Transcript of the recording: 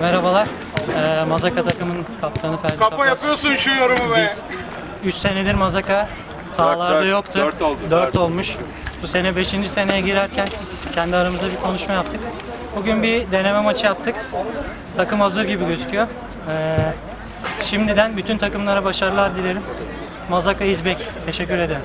Merhabalar. Ee, Mazaka takımın kaptanı Ferdi Kapa Kaplan. yapıyorsun şu yorumu be. 3 senedir Mazaka sahalarda dört. yoktu. Dört oldu, 4 dört. olmuş. Bu sene 5. seneye girerken kendi aramızda bir konuşma yaptık. Bugün bir deneme maçı yaptık. Takım hazır gibi gözüküyor. Ee, şimdiden bütün takımlara başarılar dilerim. Mazaka İzbek. Teşekkür ederim.